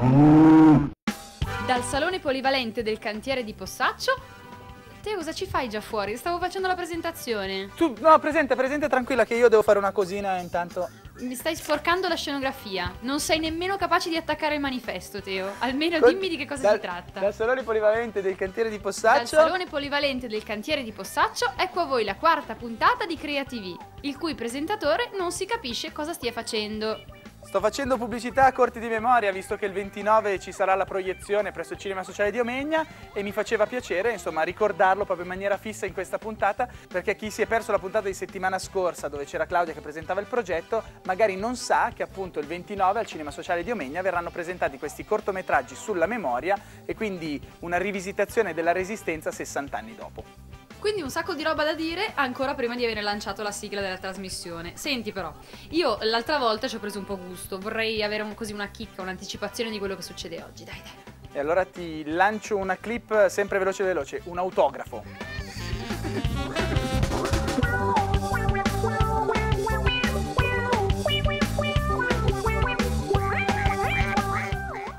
Dal salone polivalente del cantiere di Possaccio. Te cosa ci fai già fuori? Stavo facendo la presentazione. Tu, no, presente, presente, tranquilla che io devo fare una cosina intanto. Mi stai sporcando la scenografia. Non sei nemmeno capace di attaccare il manifesto, Teo. Almeno Con- dimmi di che cosa dal- si tratta. Dal salone polivalente del cantiere di Dal Possaccio. salone polivalente del cantiere di Possaccio, ecco a voi la quarta puntata di Crea TV, il cui presentatore non si capisce cosa stia facendo. Sto facendo pubblicità a corti di memoria, visto che il 29 ci sarà la proiezione presso il Cinema Sociale di Omegna e mi faceva piacere, insomma, ricordarlo proprio in maniera fissa in questa puntata, perché chi si è perso la puntata di settimana scorsa dove c'era Claudia che presentava il progetto, magari non sa che appunto il 29 al Cinema Sociale di Omegna verranno presentati questi cortometraggi sulla memoria e quindi una rivisitazione della Resistenza 60 anni dopo. Quindi un sacco di roba da dire ancora prima di aver lanciato la sigla della trasmissione. Senti però, io l'altra volta ci ho preso un po' gusto, vorrei avere un- così una chicca, un'anticipazione di quello che succede oggi. Dai, dai. E allora ti lancio una clip sempre veloce veloce, un autografo.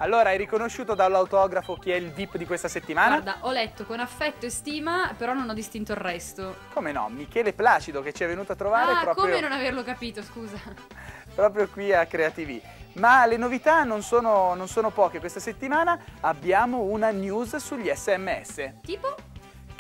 Allora, hai riconosciuto dall'autografo chi è il VIP di questa settimana? Guarda, ho letto con affetto e stima, però non ho distinto il resto. Come no, Michele Placido che ci è venuto a trovare ah, proprio, come non averlo capito, scusa. proprio qui a Creativi. Ma le novità non sono, non sono poche. Questa settimana abbiamo una news sugli SMS. Tipo?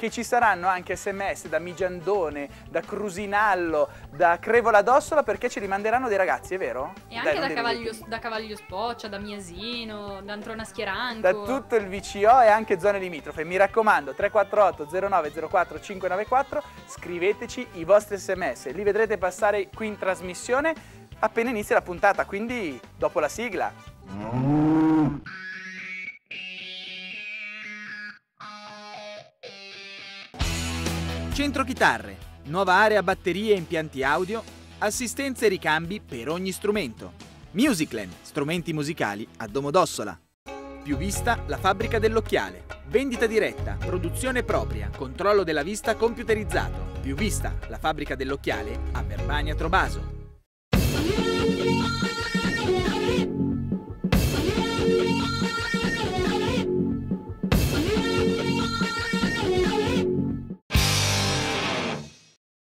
Che ci saranno anche sms da Migiandone, da Crusinallo, da Crevola d'Ossola perché ci rimanderanno dei ragazzi, è vero? E Dai, anche da, li Cavaglio, da Cavaglio Spoccia, da Miasino, da Antrona Schieranco. Da tutto il VCO e anche zone limitrofe. Mi raccomando, 348 0904 594, scriveteci i vostri sms, li vedrete passare qui in trasmissione appena inizia la puntata, quindi dopo la sigla. Centro chitarre, nuova area batterie e impianti audio, assistenze e ricambi per ogni strumento. Musicland, strumenti musicali a Domodossola. Più vista, la fabbrica dell'occhiale. Vendita diretta, produzione propria, controllo della vista computerizzato. Più vista, la fabbrica dell'occhiale a Verbania Trobaso.